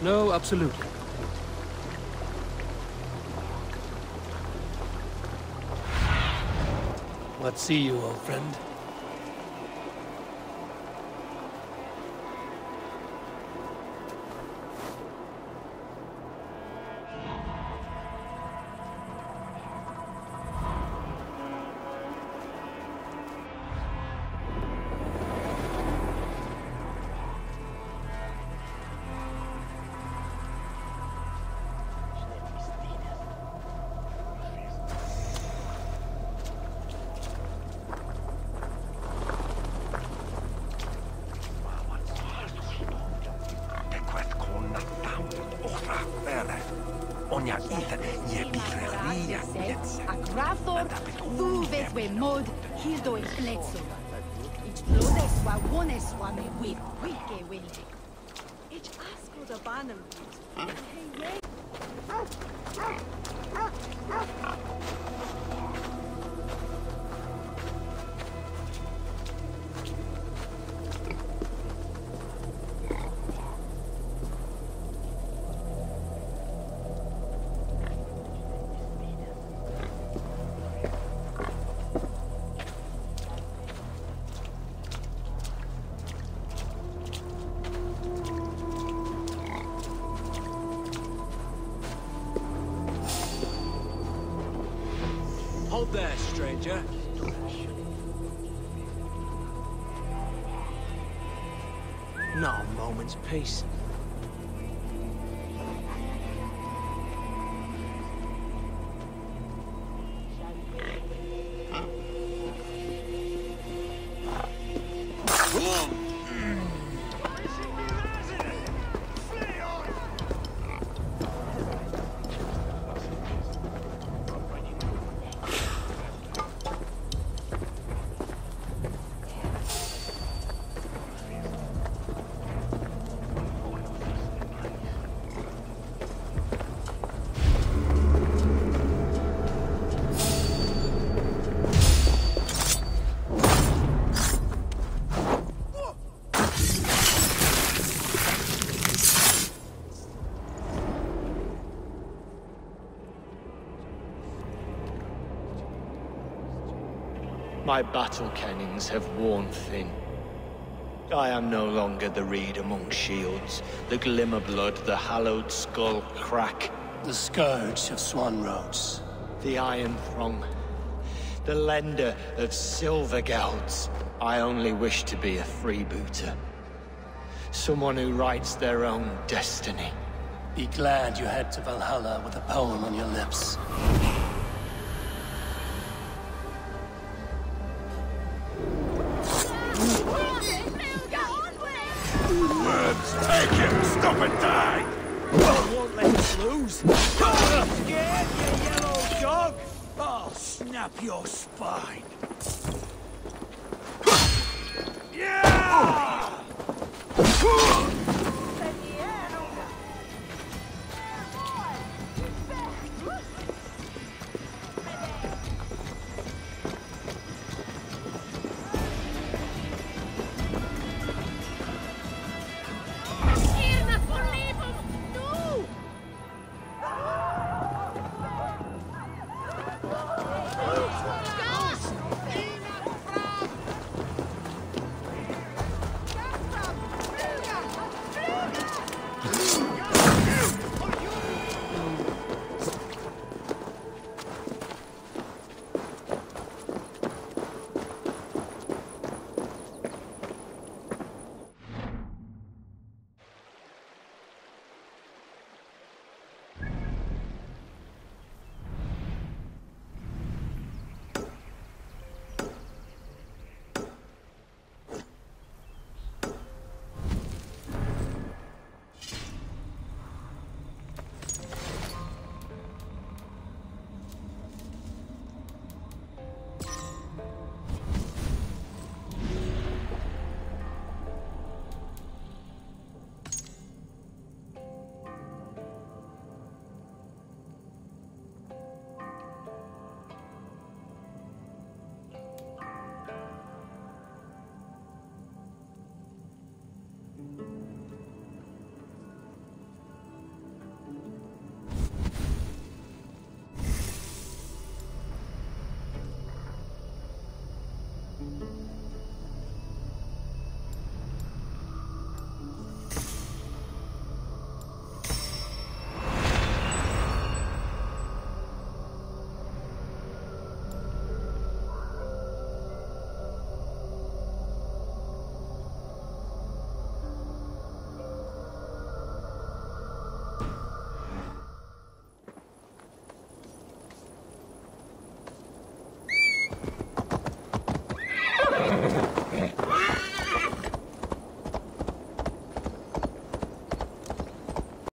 No, absolutely. Let's see you, old friend? Onia ite je birreria jetse. Agrathor, tu ves we mod, hildo pletso. Ich flodes wa wones wa me whip, wike wilde. Ich Hold there, stranger. Not a moment's peace. My battle kennings have worn thin. I am no longer the reed among shields, the glimmer blood, the hallowed skull crack, The scourge of Swan Roads. the iron throng, the lender of silver gelds. I only wish to be a freebooter. Someone who writes their own destiny. Be glad you head to Valhalla with a poem on your lips. Lose. Scared, you yellow dog? I'll snap your spine. Yeah!